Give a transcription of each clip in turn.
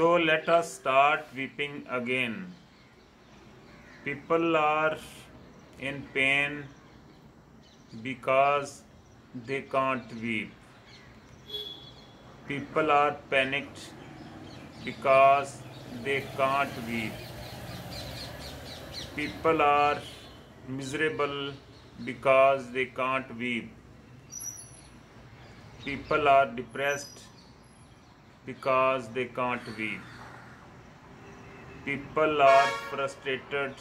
So let us start weeping again. People are in pain because they can't weep. People are panicked because they can't weep. People are miserable because they can't weep. People are depressed because they can't weep. People are frustrated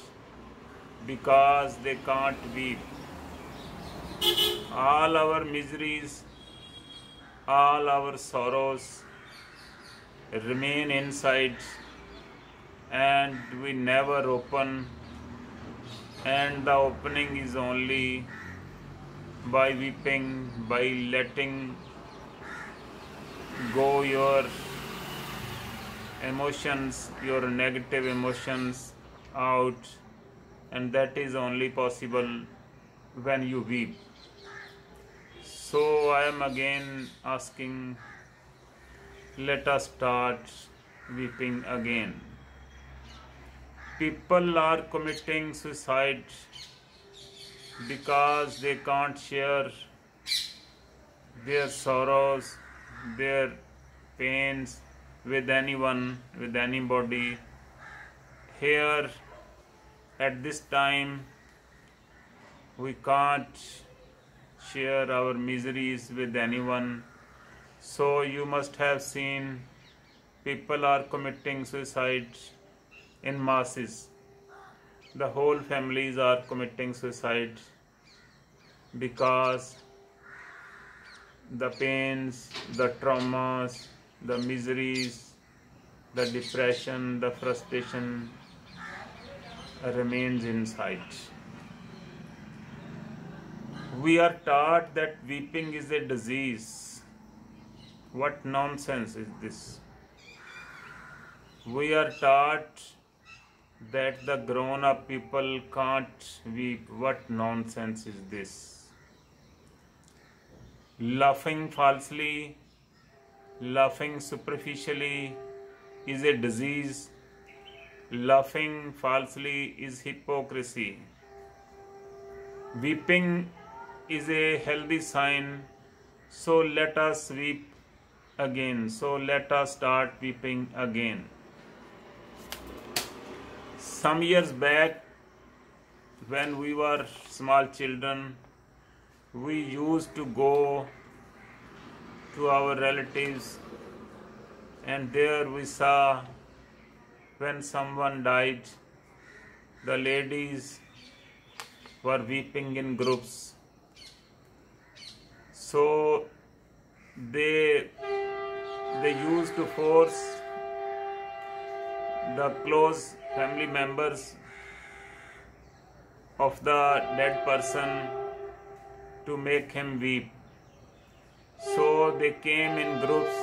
because they can't weep. All our miseries, all our sorrows remain inside and we never open and the opening is only by weeping by letting go your emotions your negative emotions out and that is only possible when you weep. So i am again asking let us start weeping again. People are committing suicide because they can't share their sorrows, their pains with anyone, with anybody. Here, at this time, we can't share our miseries with anyone. So, you must have seen people are committing suicide in masses. The whole families are committing suicide because the pains, the traumas, the miseries, the depression, the frustration remains inside. We are taught that weeping is a disease. What nonsense is this? We are taught that the grown up people can't weep. What nonsense is this? Laughing falsely, laughing superficially is a disease. Laughing falsely is hypocrisy. Weeping is a healthy sign. So let us weep again. So let us start weeping again some years back when we were small children we used to go to our relatives and there we saw when someone died the ladies were weeping in groups. So they they used to force the close family members of the dead person to make him weep. So they came in groups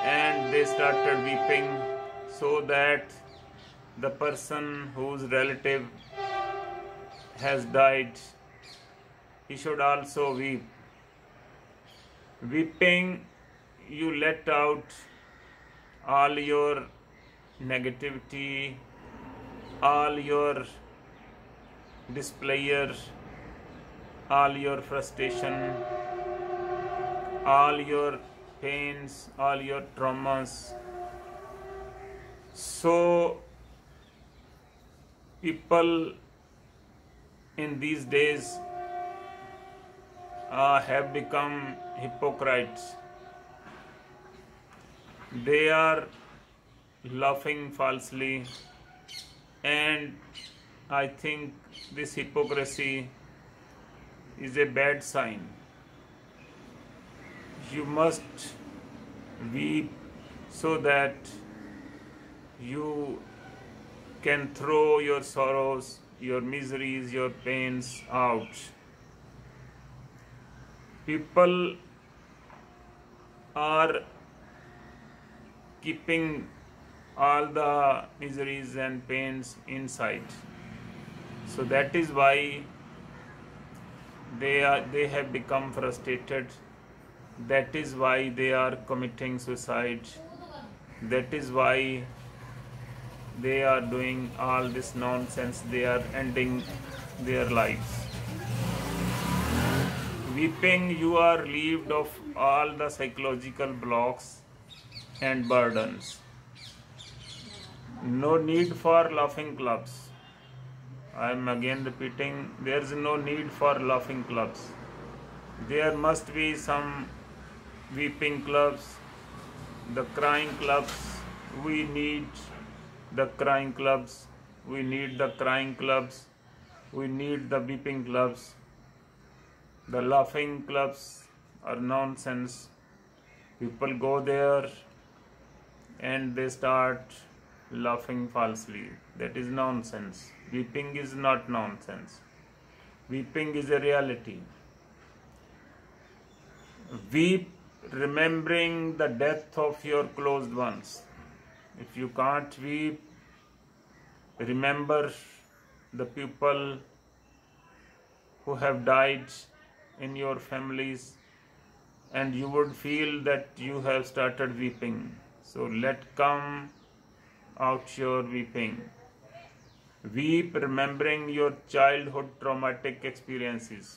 and they started weeping so that the person whose relative has died he should also weep. Weeping, you let out all your negativity, all your displeasure, all your frustration, all your pains, all your traumas. So, people in these days uh, have become hypocrites. They are laughing falsely and I think this hypocrisy is a bad sign. You must weep so that you can throw your sorrows, your miseries, your pains out. People are keeping all the miseries and pains inside so that is why they are they have become frustrated that is why they are committing suicide That is why they are doing all this nonsense, they are ending their lives. Weeping, you are relieved of all the psychological blocks and burdens. No need for laughing clubs. I am again repeating, there is no need for laughing clubs. There must be some weeping clubs, the crying clubs. We need the crying clubs. We need the crying clubs. We need the weeping clubs. The laughing clubs are nonsense. People go there and they start laughing falsely. That is nonsense. Weeping is not nonsense. Weeping is a reality. Weep remembering the death of your closed ones. If you can't weep, remember the people who have died in your families and you would feel that you have started weeping. So let come out your weeping. Weep remembering your childhood traumatic experiences.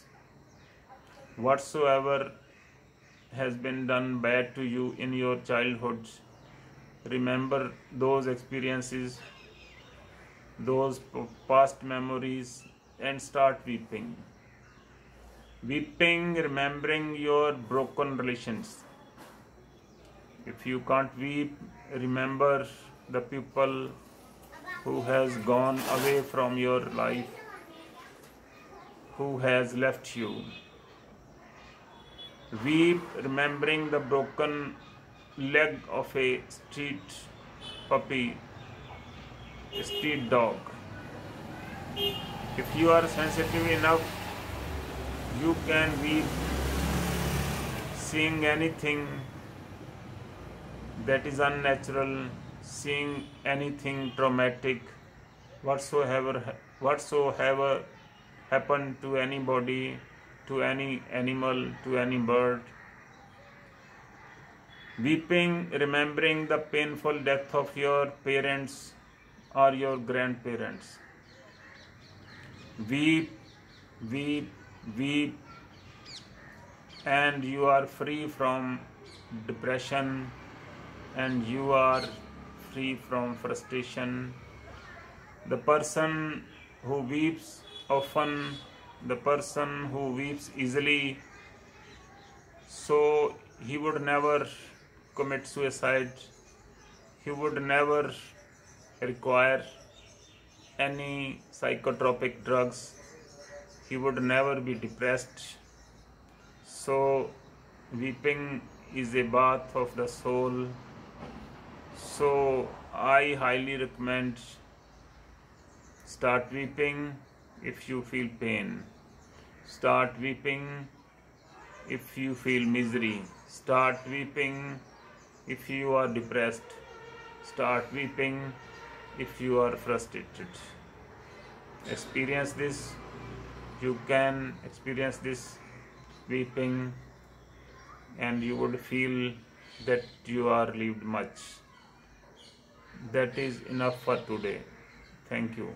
Whatsoever has been done bad to you in your childhood, remember those experiences, those past memories, and start weeping. Weeping, remembering your broken relations. If you can't weep, remember the people who has gone away from your life, who has left you. Weep remembering the broken leg of a street puppy, a street dog. If you are sensitive enough, you can weep seeing anything that is unnatural seeing anything traumatic whatsoever whatsoever happened to anybody to any animal to any bird. Weeping remembering the painful death of your parents or your grandparents. Weep weep weep and you are free from depression and you are free from frustration. The person who weeps often, the person who weeps easily, so he would never commit suicide, he would never require any psychotropic drugs, he would never be depressed. So, weeping is a bath of the soul so I highly recommend start weeping if you feel pain. Start weeping if you feel misery. Start weeping if you are depressed. Start weeping if you are frustrated. Experience this. You can experience this weeping and you would feel that you are relieved much that is enough for today. Thank you